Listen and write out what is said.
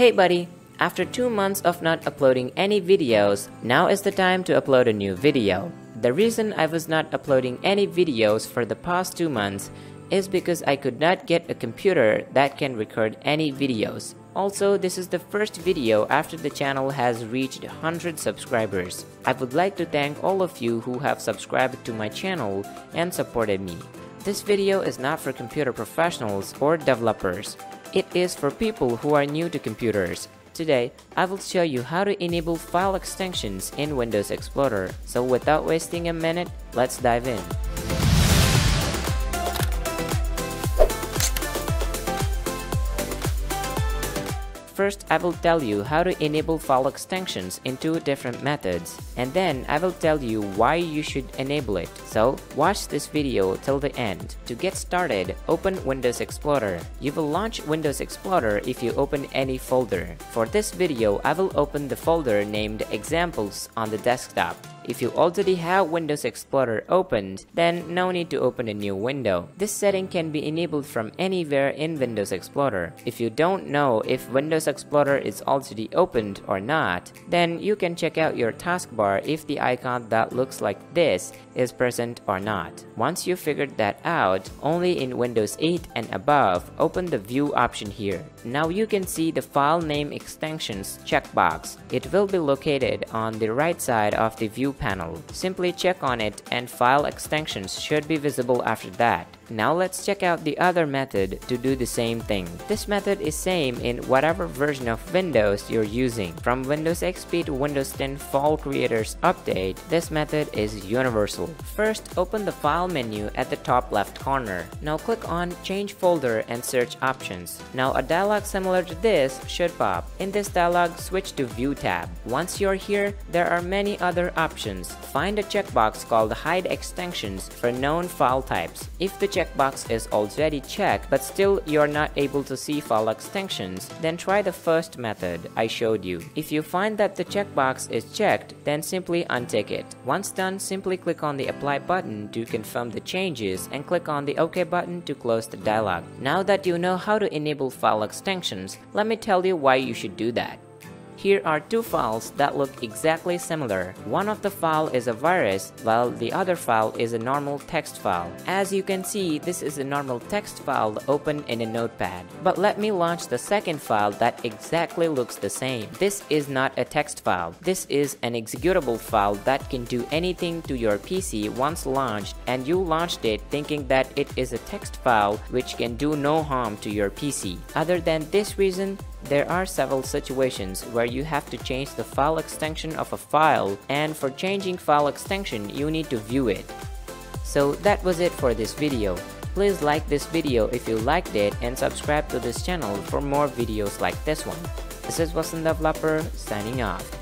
Hey buddy, after two months of not uploading any videos, now is the time to upload a new video. The reason I was not uploading any videos for the past two months is because I could not get a computer that can record any videos. Also, this is the first video after the channel has reached 100 subscribers. I would like to thank all of you who have subscribed to my channel and supported me. This video is not for computer professionals or developers. It is for people who are new to computers. Today, I will show you how to enable file extensions in Windows Explorer. So without wasting a minute, let's dive in. First, I will tell you how to enable file extensions in two different methods, and then I will tell you why you should enable it. So, watch this video till the end. To get started, open Windows Explorer. You will launch Windows Explorer if you open any folder. For this video, I will open the folder named Examples on the desktop. If you already have Windows Explorer opened, then no need to open a new window. This setting can be enabled from anywhere in Windows Explorer. If you don't know if Windows Explorer is already opened or not, then you can check out your taskbar if the icon that looks like this is present or not. Once you figured that out, only in Windows 8 and above, open the View option here. Now you can see the File Name Extensions checkbox. It will be located on the right side of the View panel. Simply check on it and file extensions should be visible after that. Now let's check out the other method to do the same thing. This method is same in whatever version of Windows you're using. From Windows XP to Windows 10 Fall Creators Update, this method is universal. First, open the File menu at the top left corner. Now click on Change Folder and Search Options. Now a dialog similar to this should pop. In this dialog, switch to View tab. Once you're here, there are many other options. Find a checkbox called Hide Extensions for known file types. If the checkbox is already checked but still you're not able to see file extensions, then try the first method I showed you. If you find that the checkbox is checked, then simply untick it. Once done, simply click on the Apply button to confirm the changes and click on the OK button to close the dialog. Now that you know how to enable file extensions, let me tell you why you should do that. Here are two files that look exactly similar. One of the file is a virus while the other file is a normal text file. As you can see, this is a normal text file open in a notepad. But let me launch the second file that exactly looks the same. This is not a text file. This is an executable file that can do anything to your PC once launched and you launched it thinking that it is a text file which can do no harm to your PC. Other than this reason, there are several situations where you have to change the file extension of a file and for changing file extension you need to view it. So that was it for this video. Please like this video if you liked it and subscribe to this channel for more videos like this one. This is Vasanth Developer signing off.